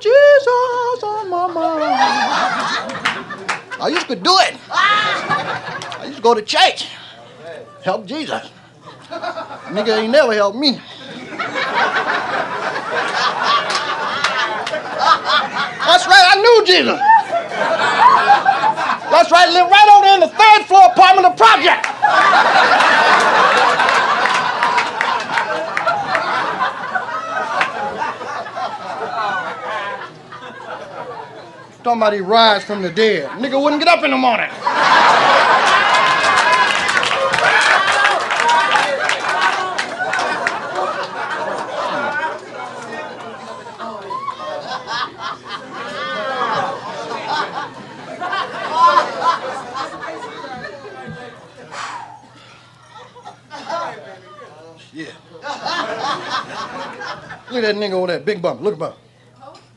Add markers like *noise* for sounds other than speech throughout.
Jesus on my mind. I used to do it. I used to go to church, help Jesus. Nigga ain't never helped me. That's right, I knew Jesus. That's right, live right over there in the third floor apartment of Project. Talking about rise from the dead. Nigga wouldn't get up in the morning. Look at that nigga over there, big bump. Look at him.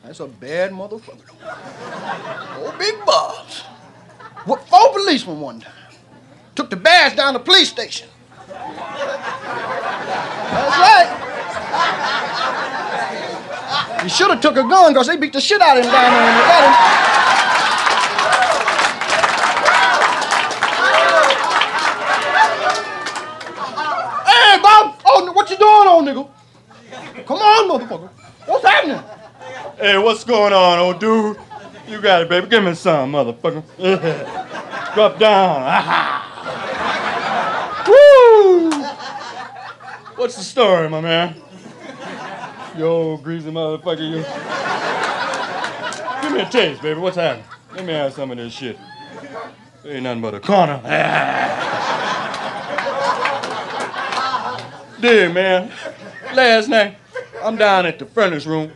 That's a bad motherfucker. Oh, big boss. What four policemen one time. Took the badge down the police station. That's right. He should have took a gun because they beat the shit out of him down there when got him. Hey, Bob! Oh, what you doing, old nigga? Come on, motherfucker. What's happening? Hey, what's going on, old dude? You got it, baby. Give me some, motherfucker. *laughs* Drop down. *laughs* Woo! What's the story, my man? Yo, greasy motherfucker, you. Give me a taste, baby. What's happening? Let me have some of this shit. Ain't nothing but a corner. *laughs* Dig, man. Last night, I'm down at the furnace room.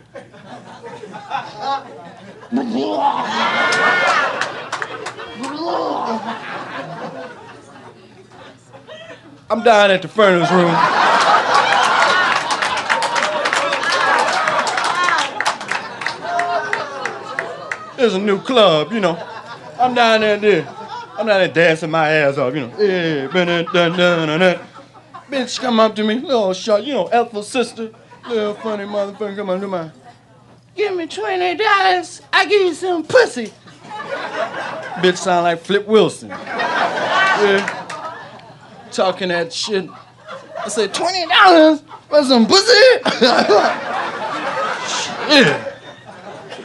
I'm down at the furnace room. There's a new club, you know. I'm down there, there. I'm down there dancing my ass off, you know. Yeah. Bitch come up to me, little short, you know, Ethel's sister, little funny motherfucker come on, to my. Give me twenty dollars, I give you some pussy. Bitch sound like Flip Wilson. Yeah. Talking that shit. I said, twenty dollars for some pussy? *laughs* shit.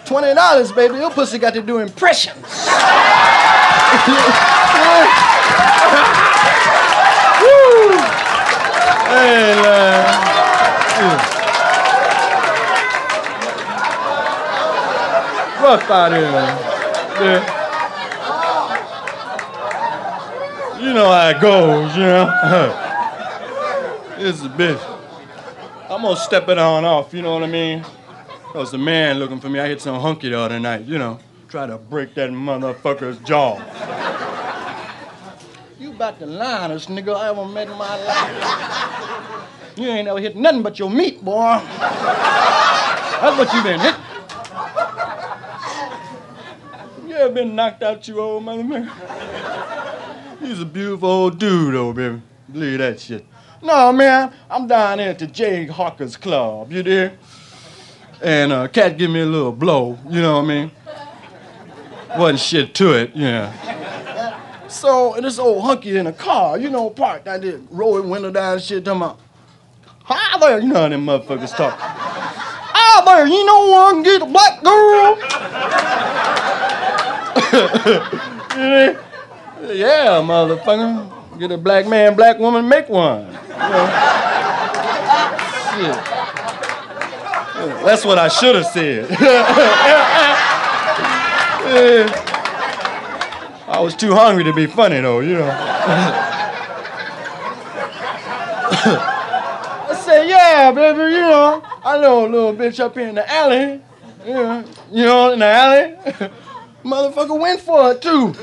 Twenty dollars, baby. Your pussy got to do impressions. *laughs* Woo. Hey, man. Yeah. Fuck out here, man. Yeah. You know how it goes, you know. *laughs* This is a bitch. I'm gonna step it on off, you know what I mean? There was a man looking for me. I hit some hunky the other night, you know. Try to break that motherfucker's jaw. You about the linest nigga I ever met in my life. You ain't ever hit nothing but your meat, boy. That's what you been hit. Ever been knocked out, you old motherfucker? He's a beautiful old dude, though, baby. Believe that shit. No, man, I'm down at the Jay Hawkers Club, you there? And uh, cat give me a little blow, you know what I mean? Wasn't shit to it, yeah. So and this old hunky in a car, you know, parked out there, rolling window down and shit, talking about, hi there, You know how them motherfuckers talk. hi there, you know where I can get a black girl? Yeah, motherfucker. Get a black man, black woman, make one. You? Shit. That's what I should have said. Yeah. I was too hungry to be funny, though, you know. I said, yeah, baby, you know, I know a little bitch up here in the alley. Yeah, you know, in the alley. Motherfucker went for it, too.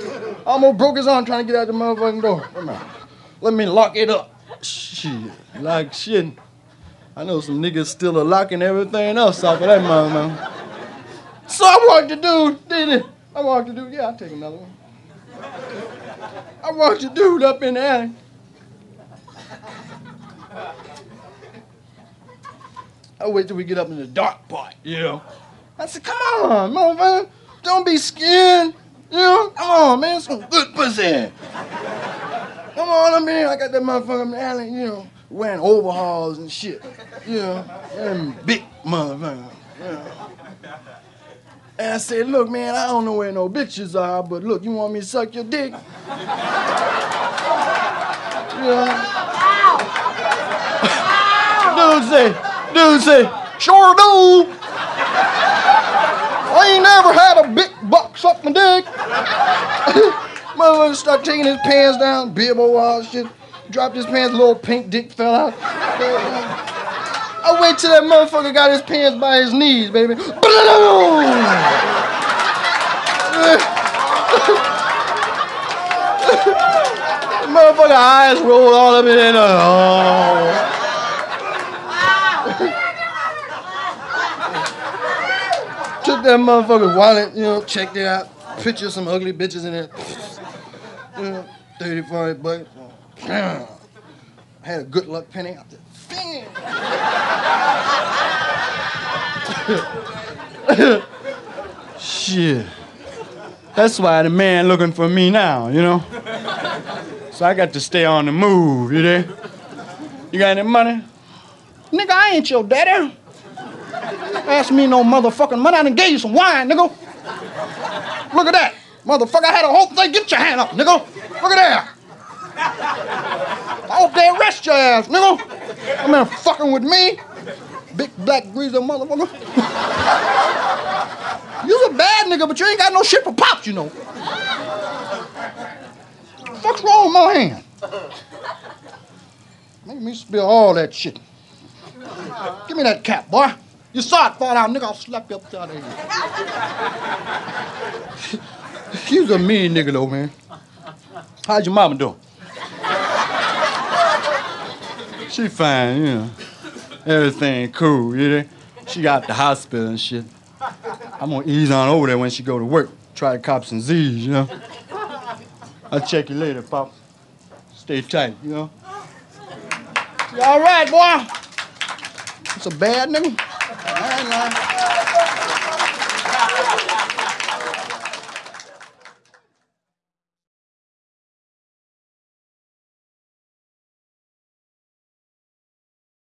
Almost broke his arm trying to get out the motherfucking door. Let me lock it up. Shit, like shit. I know some niggas still are locking everything else off of that motherfucker. So I walked the dude, did it? I walked the dude, yeah, I'll take another one. I watched the dude up in the alley. I wait till we get up in the dark part, you know. I said, come on, motherfucker. Don't be scared. You know, come on, man. Some good pussy. Come on in here. I got that motherfucker in the alley, you know, wearing overalls and shit. You know, and big motherfucker. You know. And I said, look, man, I don't know where no bitches are, but look, you want me to suck your dick? Yeah. dude say, dude say, sure do. I ain't never had a big buck suck my dick. *laughs* Motherfucker start taking his pants down, bib all shit. Dropped his pants, little pink dick fell out. *laughs* I wait till that motherfucker got his pants by his knees, baby. *laughs* motherfucker eyes roll all up in there. Oh. Took that motherfucker wallet, you know, checked it out, picture some ugly bitches in there. You know, 30, 40 bucks. I had a good luck penny out there. Shit. That's why the man looking for me now, you know? So I got to stay on the move, you know? You got any money? Nigga, I ain't your daddy. Ask me no motherfucking money. I done gave you some wine, nigga. Look at that. Motherfucker, I had a whole thing. Get your hand up, nigga. Look at that. I hope they arrest your ass, nigga. I'm mean, fucking with me. Big black greaser motherfucker. You's a bad nigga, but you ain't got no shit for pops, you know. What's wrong with my hand? Make me spill all that shit. Give me that cap, boy. You saw it fall out, nigga. I'll slap you up out of here. *laughs* You's a mean nigga, though, man. How's your mama doing? She fine, you know. Everything cool, you know. She got the hospital and shit. I'm gonna ease on over there when she go to work. Try to cop some Z's, you know. I'll check you later, Pop. Stay tight, you know. You all right, boy? It's a bad nigga. Vai lá.